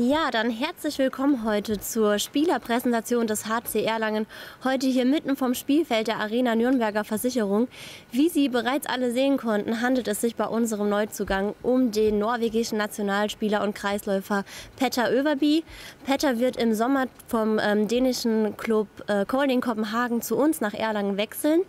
Ja, dann herzlich willkommen heute zur Spielerpräsentation des HC Erlangen. Heute hier mitten vom Spielfeld der Arena Nürnberger Versicherung. Wie Sie bereits alle sehen konnten, handelt es sich bei unserem Neuzugang um den norwegischen Nationalspieler und Kreisläufer Petter Överby. Petter wird im Sommer vom ähm, dänischen Club äh, Kolding Kopenhagen zu uns nach Erlangen wechseln,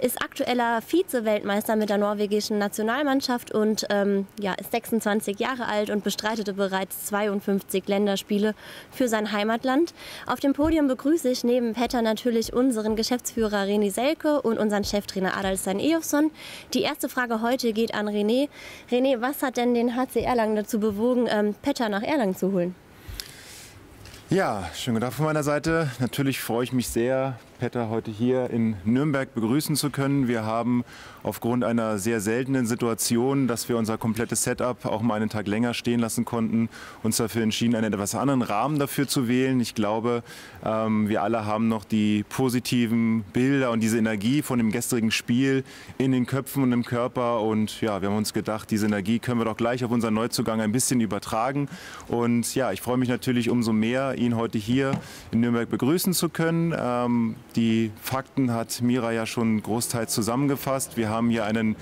ist aktueller Vize-Weltmeister mit der norwegischen Nationalmannschaft und ähm, ja, ist 26 Jahre alt und bestreitete bereits 52 50 Länderspiele für sein Heimatland. Auf dem Podium begrüße ich neben Petter natürlich unseren Geschäftsführer René Selke und unseren Cheftrainer Adalstein Eofsson. Die erste Frage heute geht an René. René, was hat denn den HC Erlangen dazu bewogen, ähm, Petter nach Erlangen zu holen? Ja, schönen guten Tag von meiner Seite. Natürlich freue ich mich sehr, Petter heute hier in Nürnberg begrüßen zu können. Wir haben aufgrund einer sehr seltenen Situation, dass wir unser komplettes Setup auch mal einen Tag länger stehen lassen konnten, uns dafür entschieden, einen etwas anderen Rahmen dafür zu wählen. Ich glaube, ähm, wir alle haben noch die positiven Bilder und diese Energie von dem gestrigen Spiel in den Köpfen und im Körper. Und ja, wir haben uns gedacht, diese Energie können wir doch gleich auf unseren Neuzugang ein bisschen übertragen. Und ja, ich freue mich natürlich umso mehr, ihn heute hier in Nürnberg begrüßen zu können. Die Fakten hat Mira ja schon großteils zusammengefasst. Wir haben hier einen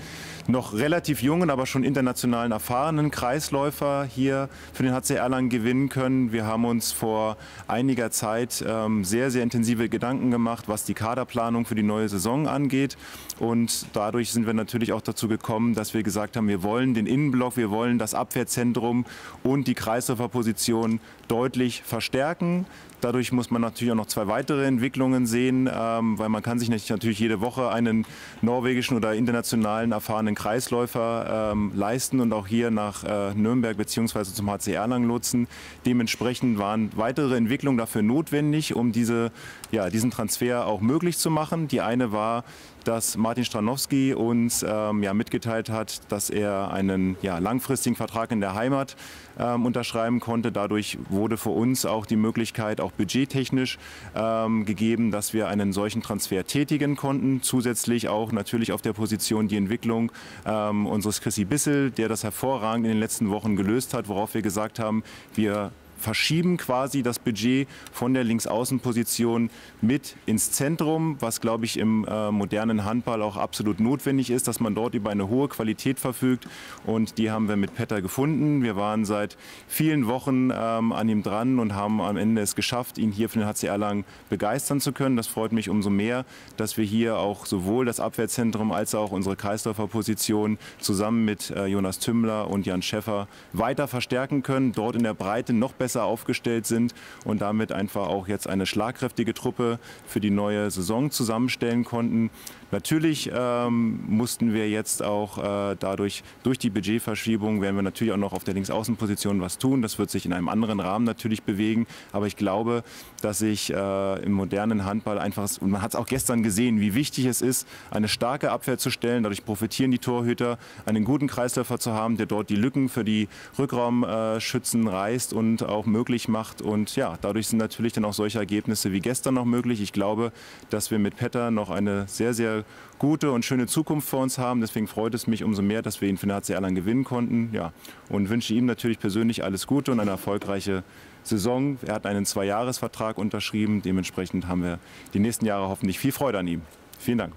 noch relativ jungen, aber schon internationalen erfahrenen Kreisläufer hier für den HC Erlangen gewinnen können. Wir haben uns vor einiger Zeit ähm, sehr, sehr intensive Gedanken gemacht, was die Kaderplanung für die neue Saison angeht. Und dadurch sind wir natürlich auch dazu gekommen, dass wir gesagt haben, wir wollen den Innenblock, wir wollen das Abwehrzentrum und die Kreisläuferposition deutlich verstärken. Dadurch muss man natürlich auch noch zwei weitere Entwicklungen sehen, ähm, weil man kann sich nicht natürlich jede Woche einen norwegischen oder internationalen erfahrenen Kreisläufer ähm, leisten und auch hier nach äh, Nürnberg bzw. zum HC Erlangen lotsen. Dementsprechend waren weitere Entwicklungen dafür notwendig, um diese, ja, diesen Transfer auch möglich zu machen. Die eine war, dass Martin Stranowski uns ähm, ja, mitgeteilt hat, dass er einen ja, langfristigen Vertrag in der Heimat ähm, unterschreiben konnte. Dadurch wurde für uns auch die Möglichkeit, auch budgettechnisch ähm, gegeben, dass wir einen solchen Transfer tätigen konnten. Zusätzlich auch natürlich auf der Position die Entwicklung ähm, unseres Chrissy Bissel, der das hervorragend in den letzten Wochen gelöst hat, worauf wir gesagt haben, wir verschieben quasi das Budget von der Linksaußenposition mit ins Zentrum, was glaube ich im äh, modernen Handball auch absolut notwendig ist, dass man dort über eine hohe Qualität verfügt und die haben wir mit Petter gefunden. Wir waren seit vielen Wochen ähm, an ihm dran und haben am Ende es geschafft, ihn hier für den HCR lang begeistern zu können. Das freut mich umso mehr, dass wir hier auch sowohl das Abwehrzentrum als auch unsere Kreisdorfer Position zusammen mit äh, Jonas Tümmler und Jan Schäffer weiter verstärken können, dort in der Breite noch besser besser aufgestellt sind und damit einfach auch jetzt eine schlagkräftige Truppe für die neue Saison zusammenstellen konnten. Natürlich ähm, mussten wir jetzt auch äh, dadurch, durch die Budgetverschiebung, werden wir natürlich auch noch auf der Linksaußenposition was tun. Das wird sich in einem anderen Rahmen natürlich bewegen. Aber ich glaube, dass sich äh, im modernen Handball einfach, und man hat es auch gestern gesehen, wie wichtig es ist, eine starke Abwehr zu stellen. Dadurch profitieren die Torhüter, einen guten Kreisläufer zu haben, der dort die Lücken für die Rückraumschützen reißt und auch möglich macht. Und ja, dadurch sind natürlich dann auch solche Ergebnisse wie gestern noch möglich. Ich glaube, dass wir mit Petter noch eine sehr, sehr gute und schöne Zukunft vor uns haben. Deswegen freut es mich umso mehr, dass wir ihn für den HC Erlangen gewinnen konnten. Ja, und wünsche ihm natürlich persönlich alles Gute und eine erfolgreiche Saison. Er hat einen Zweijahresvertrag unterschrieben. Dementsprechend haben wir die nächsten Jahre hoffentlich viel Freude an ihm. Vielen Dank.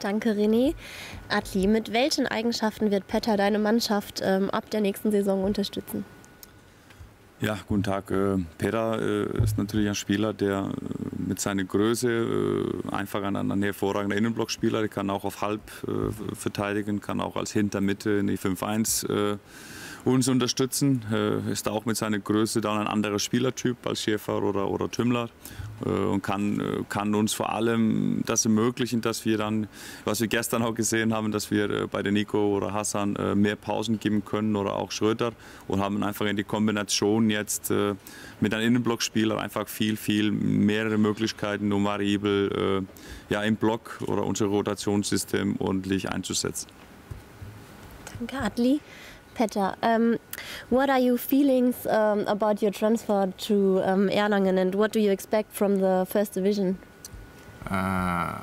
Danke, René. Atli, mit welchen Eigenschaften wird Petter deine Mannschaft ähm, ab der nächsten Saison unterstützen? Ja, guten Tag. Äh, Peter äh, ist natürlich ein Spieler, der äh, mit seiner Größe einfach ein, ein hervorragender Innenblockspieler. Der kann auch auf Halb verteidigen, kann auch als Hintermitte in die 5-1 uns unterstützen. Ist auch mit seiner Größe dann ein anderer Spielertyp als Schäfer oder, oder Tümmler. Äh, und kann, äh, kann uns vor allem das ermöglichen, dass wir dann, was wir gestern auch gesehen haben, dass wir äh, bei der Nico oder Hassan mehr Pausen geben können oder auch Schröter und haben einfach in die Kombination jetzt mit einem Innenblockspieler einfach viel, viel mehrere Möglichkeiten, um variabel ja, im Block oder unser Rotationssystem ordentlich einzusetzen. Danke, Adli. Petter, um, what are your feelings um, about your transfer to um, Erlangen and what do you expect from the first division? Uh,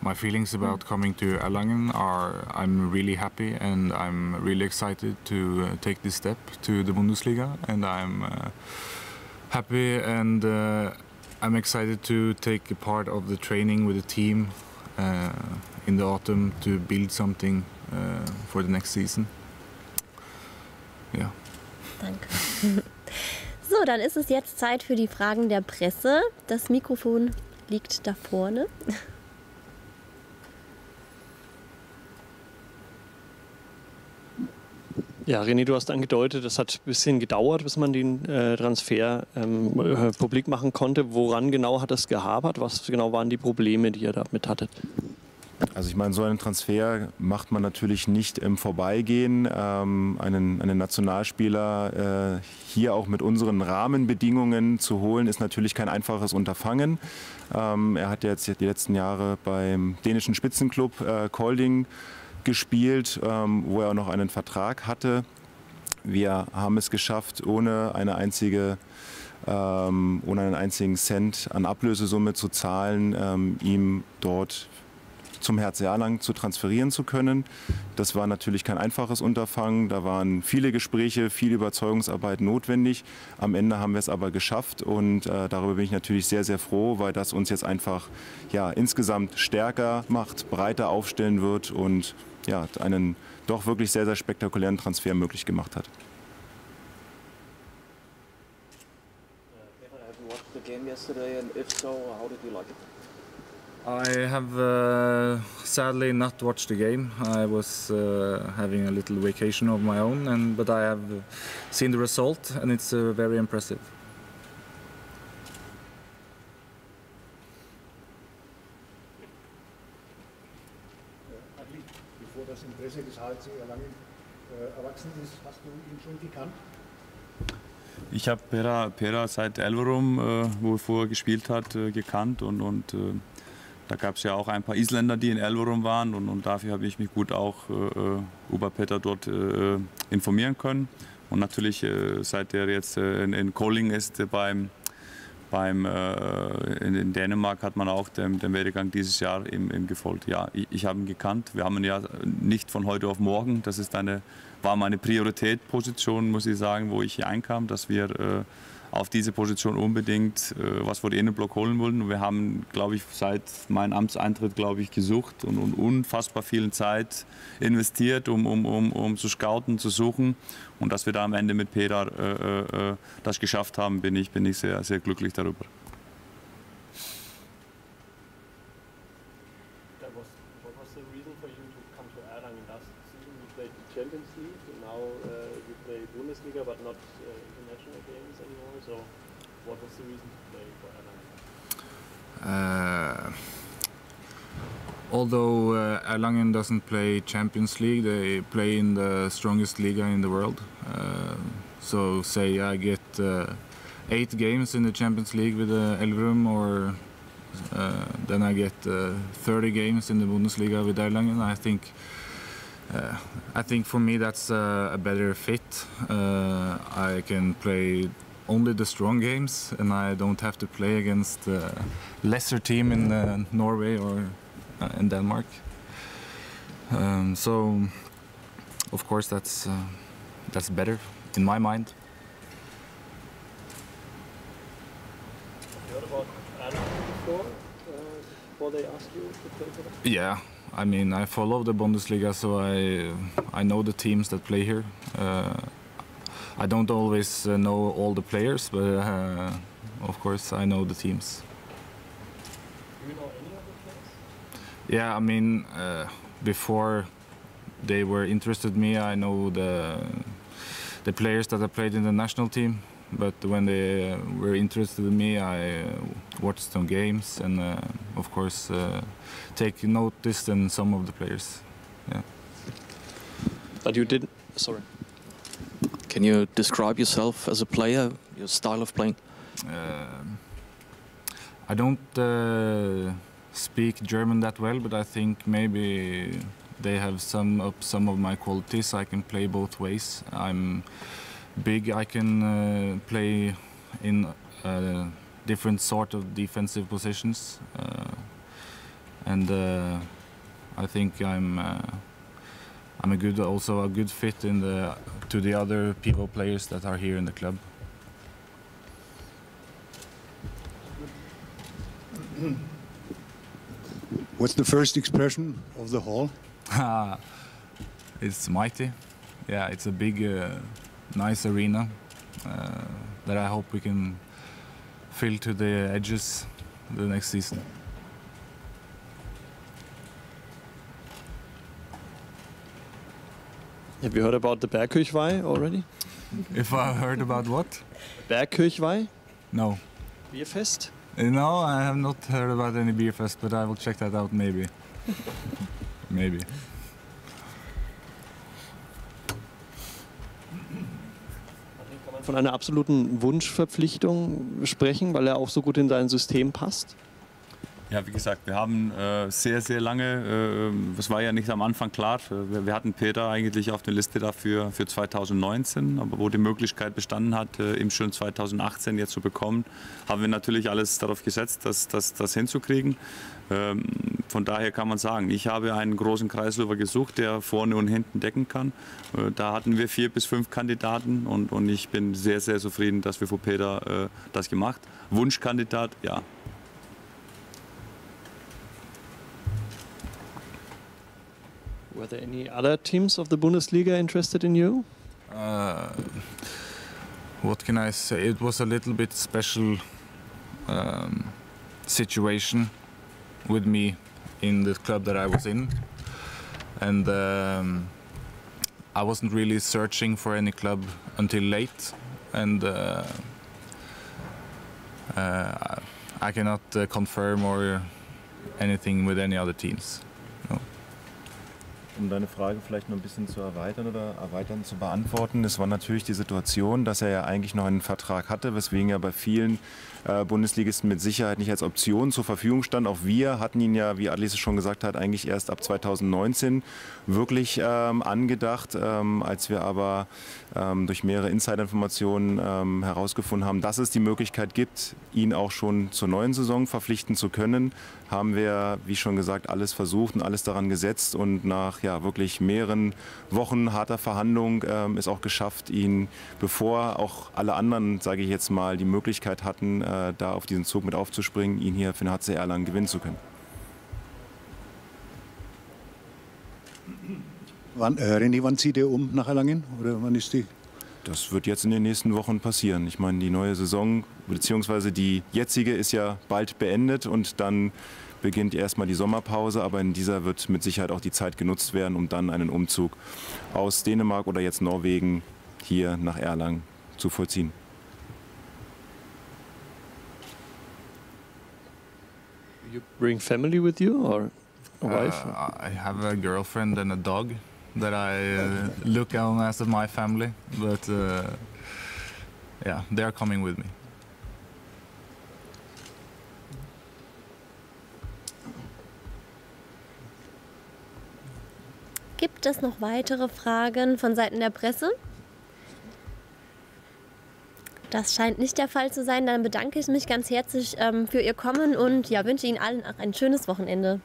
my feelings about coming to Erlangen are I'm really happy and I'm really excited to uh, take this step to the Bundesliga and I'm uh, happy and uh, I'm excited to take a part of the training with the team uh, in the autumn to build something uh, for the next season. Ja. Danke. So, dann ist es jetzt Zeit für die Fragen der Presse. Das Mikrofon liegt da vorne. Ja, René, du hast angedeutet, es hat ein bisschen gedauert, bis man den äh, Transfer ähm, äh, publik machen konnte. Woran genau hat es gehabert? Was genau waren die Probleme, die ihr damit hattet? Also ich meine, so einen Transfer macht man natürlich nicht im Vorbeigehen. Ähm, einen, einen Nationalspieler äh, hier auch mit unseren Rahmenbedingungen zu holen, ist natürlich kein einfaches Unterfangen. Ähm, er hat jetzt die letzten Jahre beim dänischen Spitzenclub äh, Kolding gespielt, ähm, wo er noch einen Vertrag hatte. Wir haben es geschafft, ohne eine einzige ähm, ohne einen einzigen Cent an Ablösesumme zu zahlen, ähm, ihm dort zum Herz Erlangen zu transferieren zu können. Das war natürlich kein einfaches Unterfangen. Da waren viele Gespräche, viel Überzeugungsarbeit notwendig. Am Ende haben wir es aber geschafft und äh, darüber bin ich natürlich sehr, sehr froh, weil das uns jetzt einfach ja, insgesamt stärker macht, breiter aufstellen wird und ja, einen doch wirklich sehr, sehr spektakulären Transfer möglich gemacht hat. game yesterday, and if so, how did you like it? I have uh, sadly not watched the game. I was uh, having a little vacation of my own, and but I have seen the result, and it's uh, very impressive. Bevor das Interesse des HC Erlangen äh, erwachsen ist, hast du ihn schon gekannt? Ich habe Pera, Pera seit Elverum, äh, wo er vorher gespielt hat, äh, gekannt und, und äh, da gab es ja auch ein paar Isländer, die in Elverum waren und, und dafür habe ich mich gut auch äh, äh über Peter dort äh, informieren können. Und natürlich, äh, seit er jetzt äh, in, in Koling ist, äh, beim, beim, in, in, Dänemark hat man auch dem, dem Werdegang dieses Jahr im, im gefolgt. Ja, ich, ich habe ihn gekannt. Wir haben ihn ja nicht von heute auf morgen. Das ist eine, war meine Prioritätposition, muss ich sagen, wo ich hier einkam, dass wir auf diese Position unbedingt äh, was vor den Innenblock holen wollten. Wir haben, glaube ich, seit meinem Amtseintritt, glaube ich, gesucht und, und unfassbar viel Zeit investiert, um, um, um, um zu scouten, zu suchen. Und dass wir da am Ende mit Peter äh, äh, das geschafft haben, bin ich, bin ich sehr, sehr glücklich darüber. Champions League. Now uh, you play Bundesliga, but not uh, although uh, Erlangen doesn't play Champions League, they play in the strongest liga in the world. Uh, so, say I get uh, eight games in the Champions League with uh, Elverum, or uh, then I get 30 games in the Bundesliga with Erlangen. I think uh, I think for me that's uh, a better fit. Uh, I can play only the strong games, and I don't have to play against a lesser team in uh, Norway or uh, in Denmark. Um, so, of course, that's uh, that's better in my mind. Have you heard about before? before they asked you to play for them? Yeah, I mean, I follow the Bundesliga, so I I know the teams that play here. Uh, I don't always uh, know all the players, but uh, of course I know the teams. Do you know any of the players? Yeah, I mean, uh, before they were interested in me, I know the the players that I played in the national team. But when they uh, were interested in me, I uh, watched some games and, of course take notice than some of the players. Yeah. But you didn't. Sorry. Can you describe yourself as a player, your style of playing? Uh, I don't uh, speak German that well, but I think maybe they have some of some of my qualities. I can play both ways. I'm big. I can uh, play in uh, different sort of defensive positions. Uh, and uh, I think I'm I'm a good also a good fit in the to the other people players that are here in the club. What's the first expression of the hall? it's mighty. Yeah, it's a big, uh, nice arena uh, that I hope we can fill to the edges the next season. Have you heard about the Bergkirchweih already? If I heard about what? Bergkirchweih? No. Bierfest? Uh, No, I have not heard about any beer fest, but I will check that out maybe. maybe. Kann man von einer absoluten Wunschverpflichtung sprechen, weil er auch so gut in sein System passt? Ja, wie gesagt, wir haben äh, sehr, sehr lange, äh, das war ja nicht am Anfang klar, wir, wir hatten Peter eigentlich auf der Liste dafür für 2019, aber wo die Möglichkeit bestanden hat, äh, ihm schon 2018 jetzt zu bekommen, haben wir natürlich alles darauf gesetzt, das, das, das hinzukriegen. Ähm, von daher kann man sagen, ich habe einen großen Kreisläufer gesucht, der vorne und hinten decken kann. Äh, da hatten wir vier bis fünf Kandidaten und, und ich bin sehr, sehr zufrieden, dass wir für Peter äh, das gemacht. Wunschkandidat, ja, Were there any other teams of the Bundesliga interested in you? Uh, what can I say? It was a little bit special um, situation with me in the club that I was in, and um, I wasn't really searching for any club until late, and uh, uh, I cannot uh, confirm or anything with any other teams. Um deine Frage vielleicht noch ein bisschen zu erweitern oder erweitern zu beantworten. Es war natürlich die Situation, dass er ja eigentlich noch einen Vertrag hatte, weswegen er bei vielen äh, Bundesligisten mit Sicherheit nicht als Option zur Verfügung stand. Auch wir hatten ihn ja, wie Adlis es schon gesagt hat, eigentlich erst ab 2019 wirklich ähm, angedacht, ähm, als wir aber ähm, durch mehrere Insider-Informationen ähm, herausgefunden haben, dass es die Möglichkeit gibt, ihn auch schon zur neuen Saison verpflichten zu können, haben wir, wie schon gesagt, alles versucht und alles daran gesetzt und nach ja, wirklich mehreren Wochen harter Verhandlung ähm, ist auch geschafft, ihn, bevor auch alle anderen, sage ich jetzt mal, die Möglichkeit hatten, äh, da auf diesen Zug mit aufzuspringen, ihn hier für den HC Erlangen gewinnen zu können. Wann, äh, René, wann zieht ihr um nach Erlangen? Oder wann ist die? Das wird jetzt in den nächsten Wochen passieren. Ich meine, die neue Saison bzw. die jetzige ist ja bald beendet und dann beginnt erstmal die Sommerpause, aber in dieser wird mit Sicherheit auch die Zeit genutzt werden, um dann einen Umzug aus Dänemark oder jetzt Norwegen hier nach Erlangen zu vollziehen. You bring family with you or a wife? Uh, I have a girlfriend and a dog that I uh, look on as my family, but uh, yeah, they are coming with me. Gibt es noch weitere Fragen von Seiten der Presse? Das scheint nicht der Fall zu sein. Dann bedanke ich mich ganz herzlich ähm, für Ihr Kommen und ja, wünsche Ihnen allen auch ein schönes Wochenende.